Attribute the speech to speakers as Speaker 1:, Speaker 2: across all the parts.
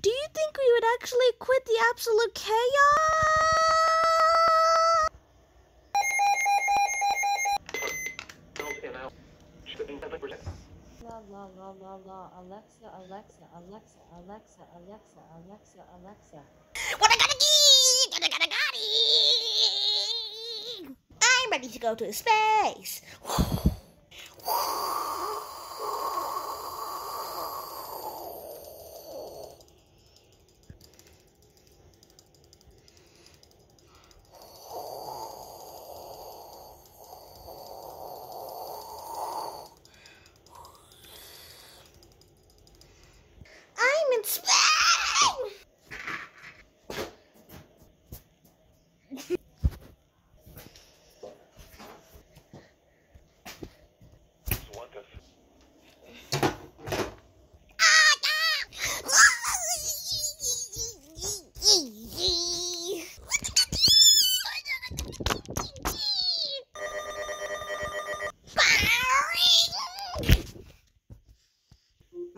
Speaker 1: Do you think we would actually quit the absolute chaos?
Speaker 2: La la la la la Alexa Alexa Alexa Alexa Alexa Alexa Alexa
Speaker 1: What I gotta get? What I gotta got I'm ready to go to space. I'm in space.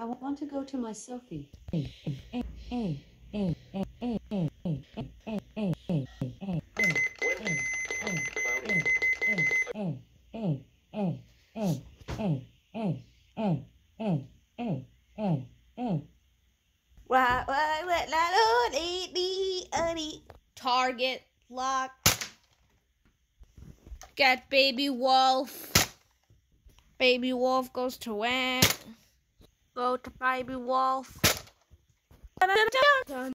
Speaker 2: I want to go to my
Speaker 1: dee. Target lock. Get baby wolf. Baby wolf goes to where? Go to baby wolf. Dun, dun, dun.